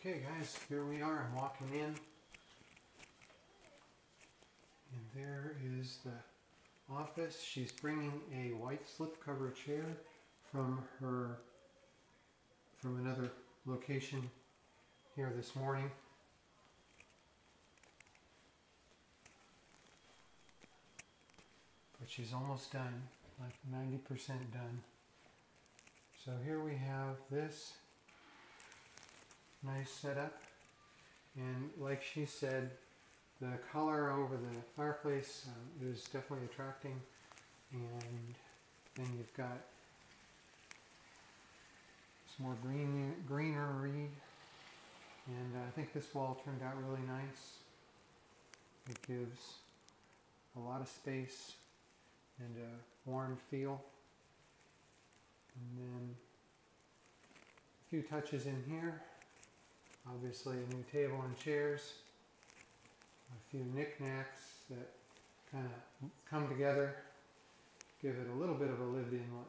Okay guys, here we are. I'm walking in. And there is the office. She's bringing a white slipcover chair from her from another location here this morning. But she's almost done, like 90% done. So here we have this nice setup. And like she said, the color over the fireplace um, is definitely attracting. And then you've got some more green greenery. And uh, I think this wall turned out really nice. It gives a lot of space and a warm feel. And then a few touches in here. Obviously a new table and chairs. A few knickknacks that kind of come together. Give it a little bit of a lived in look.